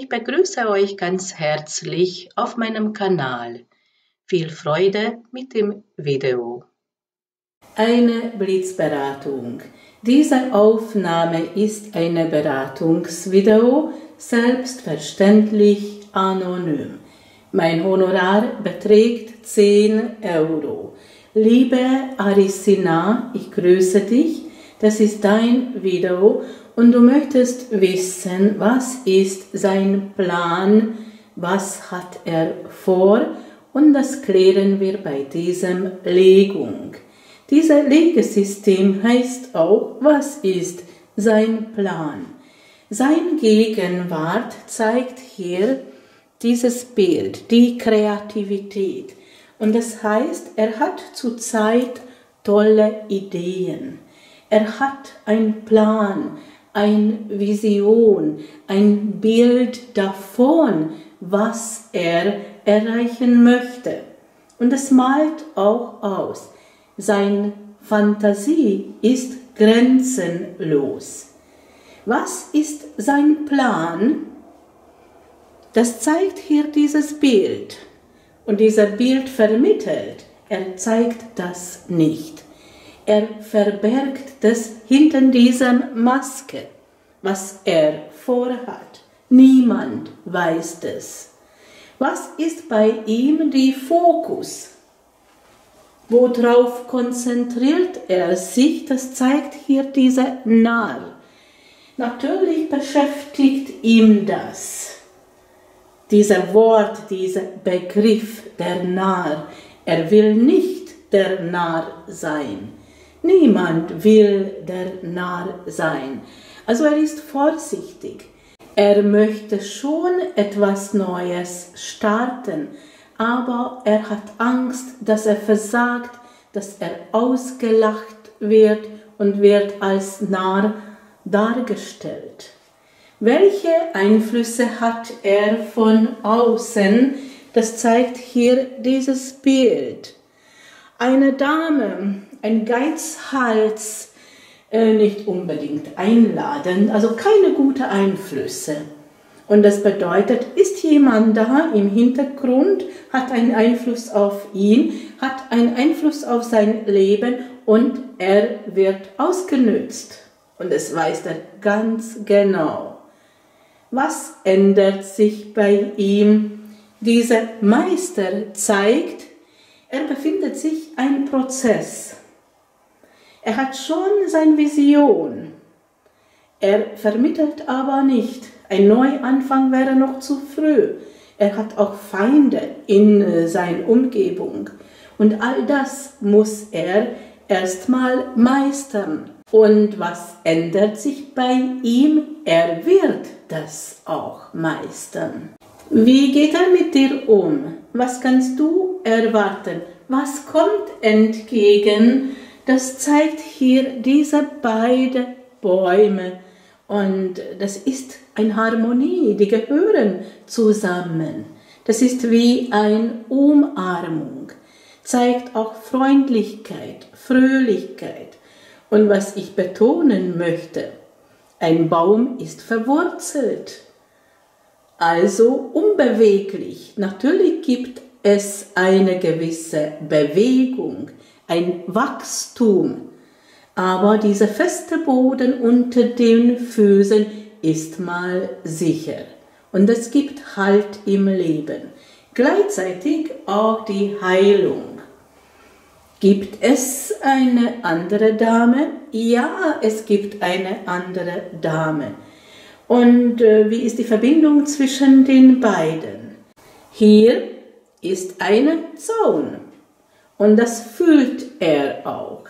Ich begrüße euch ganz herzlich auf meinem Kanal. Viel Freude mit dem Video. Eine Blitzberatung. Diese Aufnahme ist eine Beratungsvideo, selbstverständlich anonym. Mein Honorar beträgt 10 Euro. Liebe Arisina, ich grüße dich. Das ist dein Video und du möchtest wissen, was ist sein Plan, was hat er vor und das klären wir bei diesem Legung. Dieser Legesystem heißt auch, was ist sein Plan. Sein Gegenwart zeigt hier dieses Bild, die Kreativität. Und das heißt, er hat zurzeit tolle Ideen. Er hat einen Plan, eine Vision, ein Bild davon, was er erreichen möchte. Und es malt auch aus. Seine Fantasie ist grenzenlos. Was ist sein Plan? Das zeigt hier dieses Bild. Und dieser Bild vermittelt, er zeigt das nicht. Er verbergt das hinter dieser Maske, was er vorhat. Niemand weiß das. Was ist bei ihm die Fokus? Worauf konzentriert er sich? Das zeigt hier dieser Narr. Natürlich beschäftigt ihm das. Dieser Wort, dieser Begriff, der Narr. Er will nicht der Narr sein. Niemand will der Narr sein. Also er ist vorsichtig. Er möchte schon etwas Neues starten, aber er hat Angst, dass er versagt, dass er ausgelacht wird und wird als Narr dargestellt. Welche Einflüsse hat er von außen? Das zeigt hier dieses Bild. Eine Dame, ein Geizhals äh, nicht unbedingt einladen, also keine guten Einflüsse. Und das bedeutet, ist jemand da im Hintergrund, hat einen Einfluss auf ihn, hat einen Einfluss auf sein Leben und er wird ausgenützt. Und das weiß er ganz genau. Was ändert sich bei ihm? Dieser Meister zeigt, er befindet sich ein Prozess. Er hat schon seine Vision. Er vermittelt aber nicht. Ein Neuanfang wäre noch zu früh. Er hat auch Feinde in äh, seiner Umgebung. Und all das muss er erstmal meistern. Und was ändert sich bei ihm? Er wird das auch meistern. Wie geht er mit dir um? Was kannst du erwarten? Was kommt entgegen? Das zeigt hier diese beiden Bäume und das ist eine Harmonie, die gehören zusammen. Das ist wie eine Umarmung, zeigt auch Freundlichkeit, Fröhlichkeit. Und was ich betonen möchte, ein Baum ist verwurzelt, also unbeweglich. Natürlich gibt es eine gewisse Bewegung, ein Wachstum. Aber dieser feste Boden unter den Füßen ist mal sicher. Und es gibt Halt im Leben. Gleichzeitig auch die Heilung. Gibt es eine andere Dame? Ja, es gibt eine andere Dame. Und äh, wie ist die Verbindung zwischen den beiden? Hier ist eine Zaun. Und das fühlt er auch.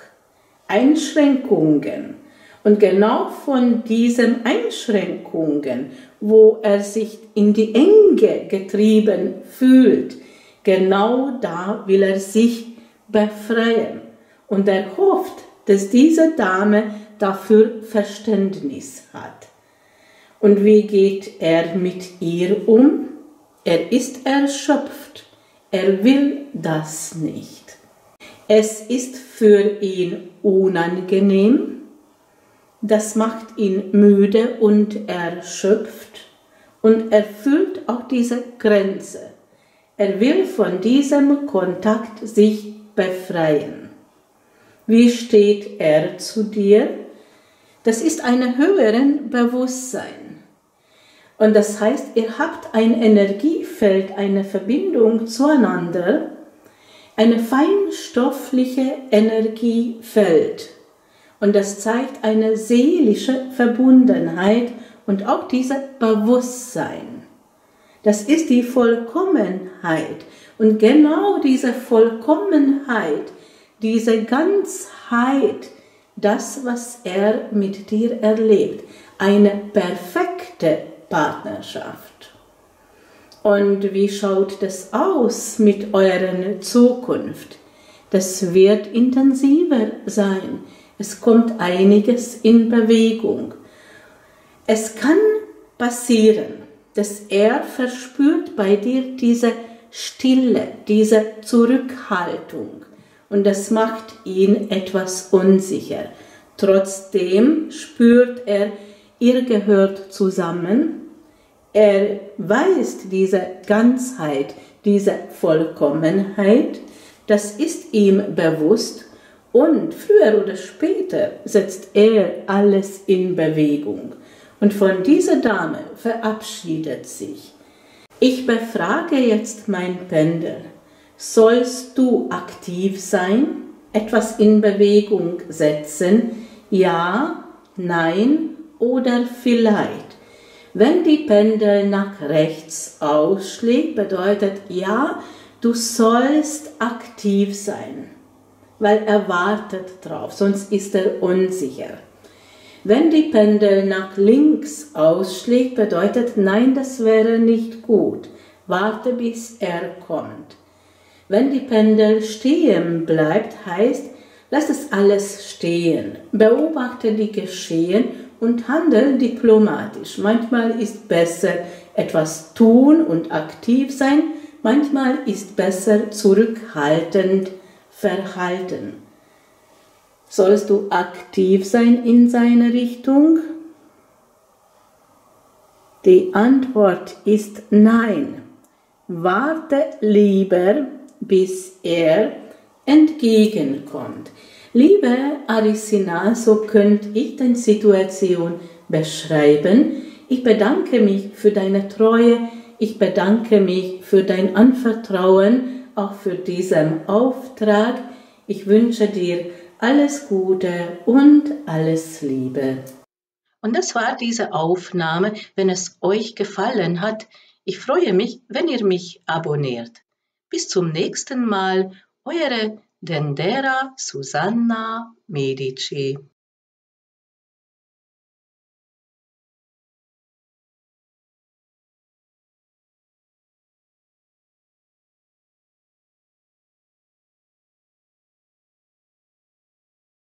Einschränkungen. Und genau von diesen Einschränkungen, wo er sich in die Enge getrieben fühlt, genau da will er sich befreien. Und er hofft, dass diese Dame dafür Verständnis hat. Und wie geht er mit ihr um? Er ist erschöpft. Er will das nicht. Es ist für ihn unangenehm, das macht ihn müde und erschöpft und erfüllt auch diese Grenze. Er will von diesem Kontakt sich befreien. Wie steht er zu dir? Das ist ein höheren Bewusstsein. Und das heißt, ihr habt ein Energiefeld, eine Verbindung zueinander, eine feinstoffliche Energiefeld. Und das zeigt eine seelische Verbundenheit und auch dieses Bewusstsein. Das ist die Vollkommenheit. Und genau diese Vollkommenheit, diese Ganzheit, das, was er mit dir erlebt, eine perfekte Partnerschaft. Und wie schaut das aus mit eurer Zukunft? Das wird intensiver sein. Es kommt einiges in Bewegung. Es kann passieren, dass er verspürt bei dir diese Stille, diese Zurückhaltung und das macht ihn etwas unsicher. Trotzdem spürt er, ihr gehört zusammen. Er weiß diese Ganzheit, diese Vollkommenheit, das ist ihm bewusst und früher oder später setzt er alles in Bewegung. Und von dieser Dame verabschiedet sich. Ich befrage jetzt mein Pendel. Sollst du aktiv sein, etwas in Bewegung setzen? Ja, nein oder vielleicht? Wenn die Pendel nach rechts ausschlägt, bedeutet ja, du sollst aktiv sein, weil er wartet drauf, sonst ist er unsicher. Wenn die Pendel nach links ausschlägt, bedeutet nein, das wäre nicht gut. Warte, bis er kommt. Wenn die Pendel stehen bleibt, heißt, lass es alles stehen. Beobachte die Geschehen und handel diplomatisch. Manchmal ist besser etwas tun und aktiv sein, manchmal ist besser zurückhaltend verhalten. Sollst du aktiv sein in seine Richtung? Die Antwort ist nein. Warte lieber, bis er entgegenkommt. Liebe Arisina, so könnte ich deine Situation beschreiben. Ich bedanke mich für deine Treue. Ich bedanke mich für dein Anvertrauen, auch für diesen Auftrag. Ich wünsche dir alles Gute und alles Liebe. Und das war diese Aufnahme. Wenn es euch gefallen hat, ich freue mich, wenn ihr mich abonniert. Bis zum nächsten Mal, eure Dendera Susanna Medici.